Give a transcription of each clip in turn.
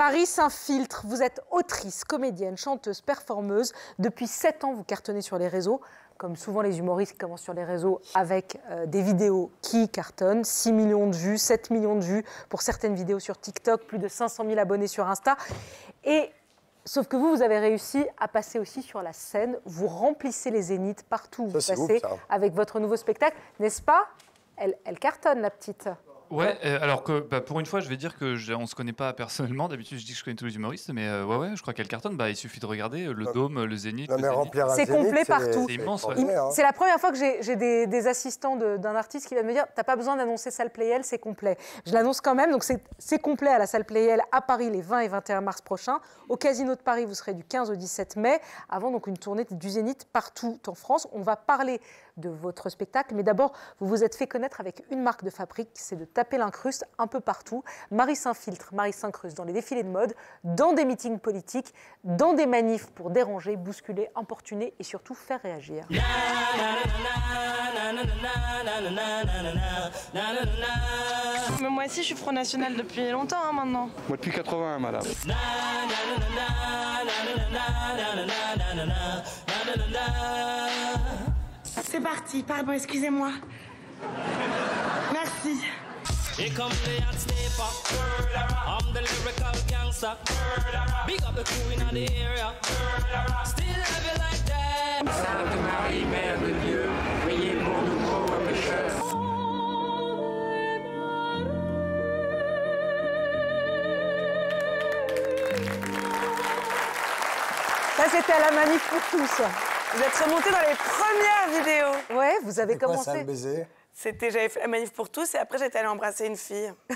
Marie Saint-Filtre, vous êtes autrice, comédienne, chanteuse, performeuse. Depuis 7 ans, vous cartonnez sur les réseaux. Comme souvent les humoristes qui commencent sur les réseaux avec euh, des vidéos qui cartonnent. 6 millions de vues, 7 millions de vues pour certaines vidéos sur TikTok, plus de 500 000 abonnés sur Insta. Et Sauf que vous, vous avez réussi à passer aussi sur la scène. Vous remplissez les zéniths partout où vous Ça, passez ouf, avec votre nouveau spectacle, n'est-ce pas? Elle, elle cartonne, la petite. Ouais, euh, alors que bah, pour une fois, je vais dire que j'ai- on se connaît pas personnellement. D'habitude, je dis que je connais tous les humoristes, mais euh, ouais, ouais, je crois qu'elle cartonne. Bah, il suffit de regarder euh, le Dôme, euh, le Zénith. Non, le mais Zénith. remplir un C'est zénith, complet partout. C'est immense, ouais. hein. C'est la première fois que j'ai j'ai des, des assistants de- d'un artiste qui va me dire T'as pas besoin d'annoncer salle Playel, c'est complet. Je l'annonce quand même, donc c'est c'est complet à la salle Playel à Paris les 20 et 21 mars prochains. Au Casino de Paris, vous serez du 15 au 17 mai, avant donc une tournée du Zénith partout en France. On va parler de votre spectacle, mais d'abord, vous vous êtes fait connaître avec une marque de fabrique, c'est de taper l'incruste un peu partout. Marie s'infiltre, Marie s'incruste dans les défilés de mode, dans des meetings politiques, dans des manifs pour déranger, bousculer, importuner et surtout faire réagir. Mais moi aussi, je suis Front National depuis longtemps hein, maintenant. Moi depuis 81, madame. C'est parti, pardon, excusez-moi. Merci. Here come the hot stepper. I'm the lyrical gangster. Big up the crew in the area. Still love you like that. Ça, c'était à la manif pour tous. Vous êtes remonté dans les premières vidéos. Ouais, vous avez quoi commencé. ça, le baiser? C'était, j'avais fait la manif pour tous et après j'étais allée embrasser une fille.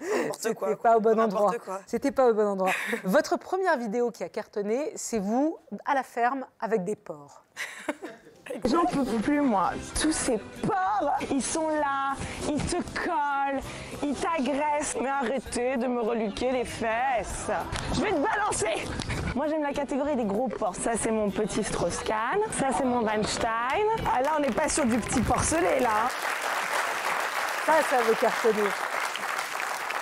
N'importe C'était quoi. pas au bon endroit. quoi. C'était pas au bon endroit. Votre première vidéo qui a cartonné, c'est vous à la ferme avec des porcs. J'en peux plus, moi. Tous ces porcs, ils sont là, ils te collent, ils t'agressent. Mais arrêtez de me reluquer les fesses. Je vais te balancer. Moi, j'aime la catégorie des gros porcs. Ça, c'est mon petit Strauss-Kahn. Ça, c'est mon Weinstein. Ah, là, on n'est pas sur du petit porcelet, là. Ça, ça avait cartonné.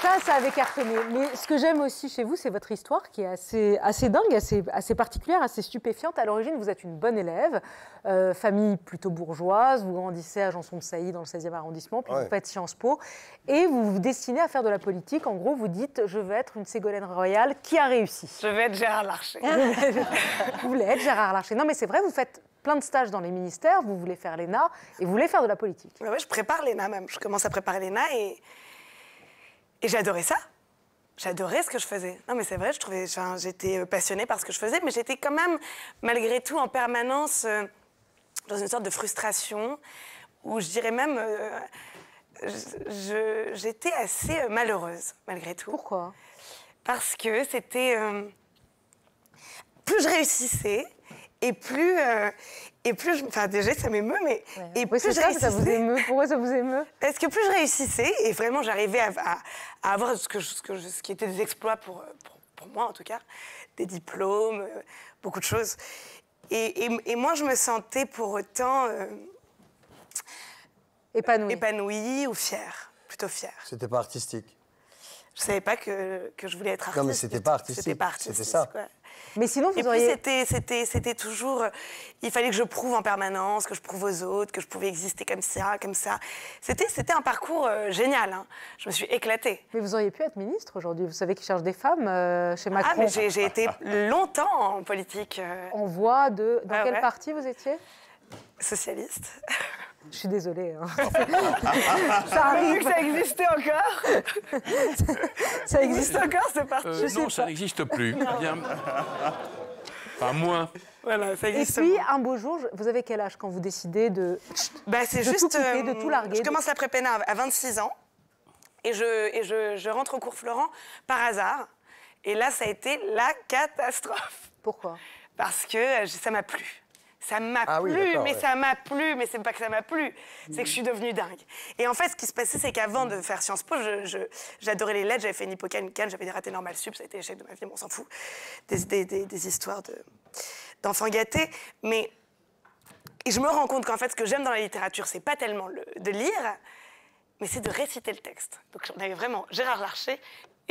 Ça, ça avait cartonné. Mais ce que j'aime aussi chez vous, c'est votre histoire qui est assez, assez dingue, assez, assez particulière, assez stupéfiante. À l'origine, vous êtes une bonne élève, euh, famille plutôt bourgeoise, vous grandissez à Janson de Sailly dans le 16e arrondissement, puis Ouais. vous faites Sciences Po, et vous vous destinez à faire de la politique. En gros, vous dites, je veux être une Ségolène Royal qui a réussi. Je vais être Gérard Larcher. vous voulez être Gérard Larcher. Non, mais c'est vrai, vous faites plein de stages dans les ministères, vous voulez faire l'ENA, et vous voulez faire de la politique. Je prépare l'ENA même. Je commence à préparer l'ENA et, et j'adorais ça. J'adorais ce que je faisais. Non, mais c'est vrai, je trouvais, j'étais euh, passionnée par ce que je faisais, mais j'étais quand même, malgré tout, en permanence euh, dans une sorte de frustration où je dirais même, euh, j'étais assez euh, malheureuse, malgré tout. Pourquoi? Parce que c'était. euh, plus je réussissais, et plus. euh, et plus je- Enfin, déjà, ça m'émeut, mais. Et plus je ça, ça vous réussissais- émeut. Pourquoi ça vous émeut? Parce que plus je réussissais, et vraiment j'arrivais à, à- à avoir ce, que je- ce, que je- ce qui était des exploits pour, pour, pour moi en tout cas, des diplômes, euh, beaucoup de choses. Et, et, et moi je me sentais pour autant euh, Épanoui. épanouie ou fière, plutôt fière. C'était pas artistique. Je savais pas que, que je voulais être artiste. Non, mais c'était pas artistique, C'était pas c'était artistique. ça. quoi. Mais sinon, Et vous puis auriez. c'était, c'était, c'était toujours, euh, il fallait que je prouve en permanence, que je prouve aux autres, que je pouvais exister comme ça, comme ça. C'était, c'était un parcours euh, génial. hein. Je me suis éclatée. Mais vous auriez pu être ministre aujourd'hui. Vous savez qu'ils cherchent des femmes euh, chez Macron. Ah, mais j'ai, été longtemps en politique En voie de. Dans Ah quel ouais. parti vous étiez? Socialiste. Je suis désolée. hein. ça Vu que arrive. ça existait encore, Ça existe. encore, c'est parti. Euh, non, pas. ça n'existe plus. Bien. Enfin, moins. Voilà, ça Et puis, un beau jour, vous avez quel âge quand vous décidez de. Bah, c'est tout juste. de tout larguer, Je commence la prépéna à 26 ans et, je, et je, je rentre au cours Florent par hasard. Et là, ça a été la catastrophe. Pourquoi? Parce que euh, ça m'a plu. Ça m'a Ah plu, mais ouais. ça m'a plu, mais c'est pas que ça m'a plu, c'est que je suis devenue dingue. Et en fait, ce qui se passait, c'est qu'avant de faire Sciences Po, j'adorais les lettres, j'avais fait une hippocane, une canne, j'avais des ratés normales sup, ça a été l'échec de ma vie, mais on s'en fout. Des, des- des- des histoires de- d'enfants gâtés. Mais et je me rends compte qu'en fait, ce que j'aime dans la littérature, c'est pas tellement le- de lire, mais c'est de réciter le texte. Donc on avait vraiment Gérard Larcher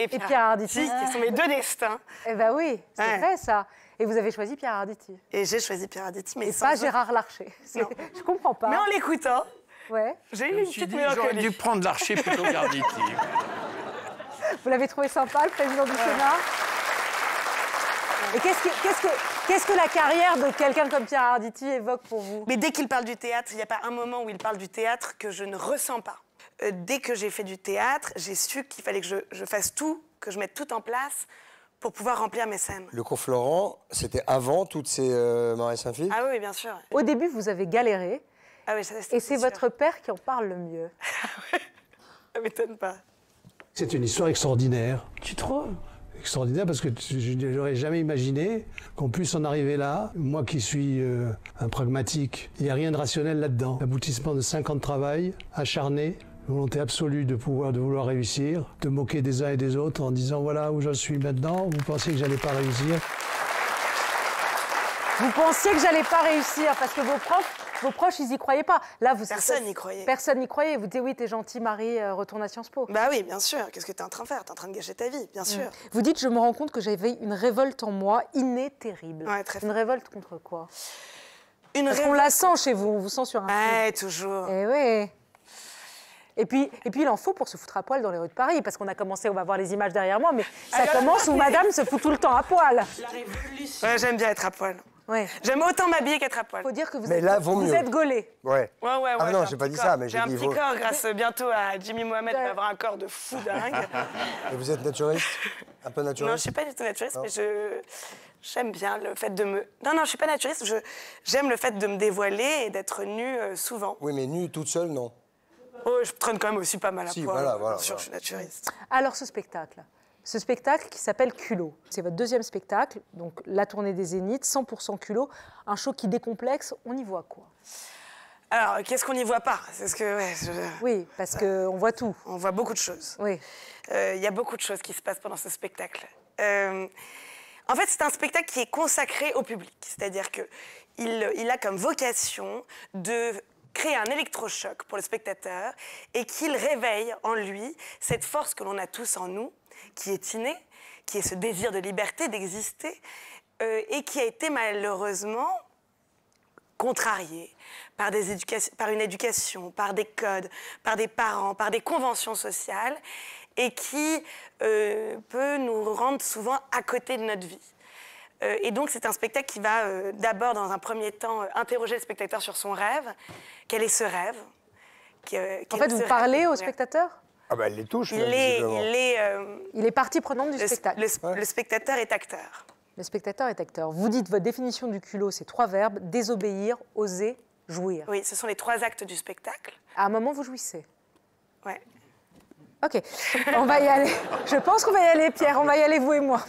et Pierre Arditi. qui sont mes deux destins. Eh ben oui, c'est Ouais. vrai ça. Et vous avez choisi Pierre Arditi. Et j'ai choisi Pierre Arditi, mais Et sans pas autre- Gérard Larcher. Non. Je comprends pas. Mais en l'écoutant, Ouais. j'ai eu une petite dit, j'aurais dû prendre l'archer plutôt qu'Arditi. Vous l'avez trouvé sympa, le président du Sénat Et qu'est-ce que, qu'est-ce, que, qu'est-ce que la carrière de quelqu'un comme Pierre Arditi évoque pour vous? Mais dès qu'il parle du théâtre, il n'y a pas un moment où il parle du théâtre que je ne ressens pas. Euh, dès que j'ai fait du théâtre, j'ai su qu'il fallait que je, je fasse tout, que je mette tout en place pour pouvoir remplir mes scènes. Le cours Florent, c'était avant toutes ces euh, Marais Saint-Philippe? Ah oui, bien sûr. Au début, vous avez galéré, Ah oui, ça, et c'est votre père qui en parle le mieux. Ça m'étonne pas. C'est une histoire extraordinaire. Tu trouves? Extraordinaire parce que je n'aurais jamais imaginé qu'on puisse en arriver là. Moi qui suis euh, un pragmatique, il n'y a rien de rationnel là-dedans. L'aboutissement de 5 ans de travail, acharné, volonté absolue de pouvoir, de vouloir réussir, de moquer des uns et des autres en disant voilà où je suis maintenant, vous pensez que j'allais pas réussir? Vous pensiez que j'allais pas réussir parce que vos profs, vos proches, ils y croyaient pas. Là, vous Personne n'y croyait. Personne n'y croyait. Vous dites oui, t'es gentil, Marie, euh, retourne à Sciences Po. Bah oui, bien sûr. Qu'est-ce que tu es en train de faire? Tu es en train de gâcher ta vie, bien sûr. Vous dites, je me rends compte que j'avais une révolte en moi, innée, terrible. Ouais, très une révolte contre quoi? Une Parce qu'on la sent chez vous, on vous sent sur un. Ouais, toujours. Eh oui. Et puis, et puis, il en faut pour se foutre à poil dans les rues de Paris, parce qu'on a commencé, on va voir les images derrière moi, mais ça Alors- commence où madame se fout tout le temps à poil. Ouais, j'aime bien être à poil. Ouais. J'aime autant m'habiller qu'être à poil. faut dire que vous Mais êtes, là, vaut vous mieux. êtes gaulé. Ouais. Ouais, ouais, ouais. Ah non, un j'ai pas petit dit corps. ça, mais j'ai un dit petit vaut- corps grâce bientôt à Jimmy Mohamed qui va avoir un corps de fou dingue. Et vous êtes naturiste Un peu non, je naturiste suis pas du tout naturiste, Non. mais je j'aime bien le fait de me. Non, non, je suis pas naturiste. Je j'aime le fait de me dévoiler et d'être nue euh, souvent. Oui, mais nue toute seule, non. Oh, je traîne quand même aussi pas mal à Si, poil. voilà, voilà, Bien sûr, voilà. je suis naturiste. Alors, ce spectacle. Ce spectacle qui s'appelle Culot. C'est votre deuxième spectacle, donc la tournée des Zéniths, 100% culot. Un show qui décomplexe. On y voit quoi? Alors, qu'est-ce qu'on n'y voit pas? C'est ce que ouais, je- Oui, parce qu'on voit tout. on voit beaucoup de choses. Oui. Euh, Il y a beaucoup de choses qui se passent pendant ce spectacle. Euh, en fait, c'est un spectacle qui est consacré au public. C'est-à-dire qu'il il a comme vocation de créer un électrochoc pour le spectateur et qu'il réveille en lui cette force que l'on a tous en nous, qui est innée, qui est ce désir de liberté, d'exister, euh, et qui a été malheureusement contrarié par, des par une éducation, par des codes, par des parents, par des conventions sociales, et qui euh, peut nous rendre souvent à côté de notre vie. Euh, et donc c'est un spectacle qui va euh, d'abord, dans un premier temps, euh, interroger le spectateur sur son rêve. Quel est ce rêve? Qui, euh, En fait, vous parlez au spectateur? Ah bah, elle les touche, Il est, il est, euh, Il est partie prenante du le, spectacle. le- le spectateur est acteur. Le spectateur est acteur. Vous dites votre définition du culot, c'est trois verbes désobéir, oser, jouir. Oui, ce sont les trois actes du spectacle. À un moment, vous jouissez. Ouais. Ok, on va y aller. Je pense qu'on va y aller, Pierre. On va y aller, vous et moi.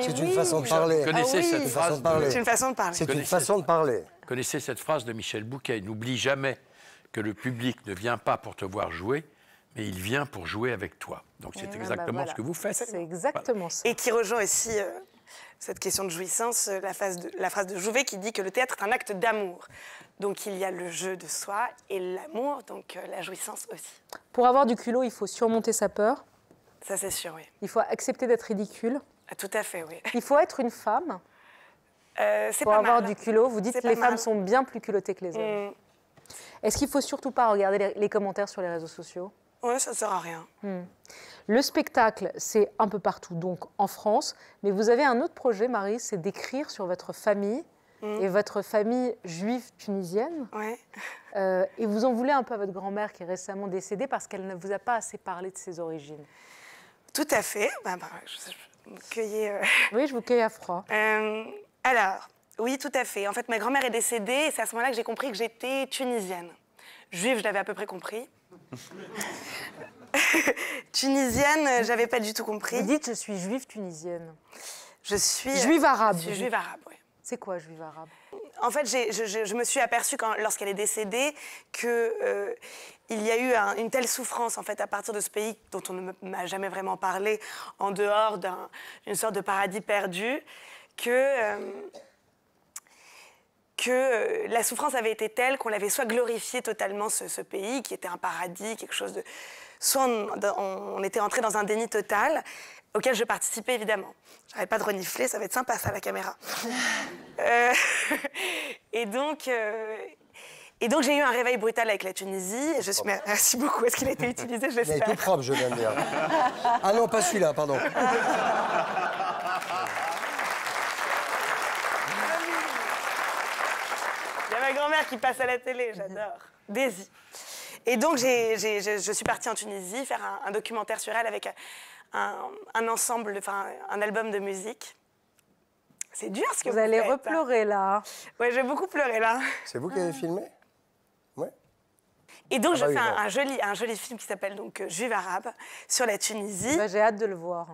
C'est oui. une façon de parler. Connaissez Ah oui. cette Une façon phrase de parler. C'est une façon de parler. C'est une façon de parler. Connaissez cette phrase de Michel Bouquet N'oublie jamais que le public ne vient pas pour te voir jouer, mais il vient pour jouer avec toi. Donc c'est Ah bah exactement voilà. ce que vous faites. C'est exactement ça. Et qui rejoint aussi euh, cette question de jouissance, euh, la, phase de- la phrase de Jouvet qui dit que le théâtre est un acte d'amour. Donc il y a le jeu de soi et l'amour, donc euh, la jouissance aussi. Pour avoir du culot, il faut surmonter sa peur. Ça c'est sûr, oui. Il faut accepter d'être ridicule. Ah, tout à fait, oui. Il faut être une femme Euh, pour pas avoir mal. du culot. Vous dites que les femmes mal. sont bien plus culottées que les hommes. Mm. Est-ce qu'il faut surtout pas regarder les, les commentaires sur les réseaux sociaux? Ouais, ça ne sert à rien. Le spectacle, c'est un peu partout, donc en France. Mais vous avez un autre projet, Marie, c'est d'écrire sur votre famille et votre famille juive tunisienne. Ouais. Euh, et vous en voulez un peu à votre grand-mère qui est récemment décédée parce qu'elle ne vous a pas assez parlé de ses origines. Tout à fait. Bah, bah, je, je me cueillais, euh, Oui, je vous cueille à froid. Euh, alors, oui, tout à fait. En fait, ma grand-mère est décédée et c'est à ce moment-là que j'ai compris que j'étais tunisienne. Juive, je l'avais à peu près compris. tunisienne, euh, j'avais pas du tout compris. Vous dites je suis juive tunisienne. Je suis. Juive arabe. Je suis juive arabe, oui. C'est quoi juive arabe? En fait, je, je- me suis aperçue lorsqu'elle est décédée que euh, il y a eu un- une telle souffrance en fait à partir de ce pays dont on ne m'a jamais vraiment parlé, en dehors d'un- d'une sorte de paradis perdu, que euh, que euh, la souffrance avait été telle qu'on l'avait soit glorifié totalement ce, ce pays qui était un paradis, quelque chose de soit on, on était entré dans un déni total, auquel je participais évidemment. J'arrête pas de renifler, ça va être sympa ça la caméra. Euh, et donc, euh, et donc j'ai eu un réveil brutal avec la Tunisie. Et je suis, merci beaucoup. Est-ce qu'il a été utilisé? Il est J'espère. tout propre, je viens de dire. Ah non, pas celui-là, pardon. Il y a ma grand-mère qui passe à la télé, j'adore. Daisy. Et donc, j'ai- j'ai- je je suis partie en Tunisie faire un, un documentaire sur elle avec un, un ensemble, enfin, un album de musique. C'est dur ce que vous, Vous allez faites. repleurer là. Ouais, j'ai beaucoup pleuré là. C'est vous qui avez filmé? Ouais. Et donc, Ah je bah fais oui, un, joli, un joli film qui s'appelle donc euh, Juive arabe sur la Tunisie. Bah, J'ai hâte de le voir.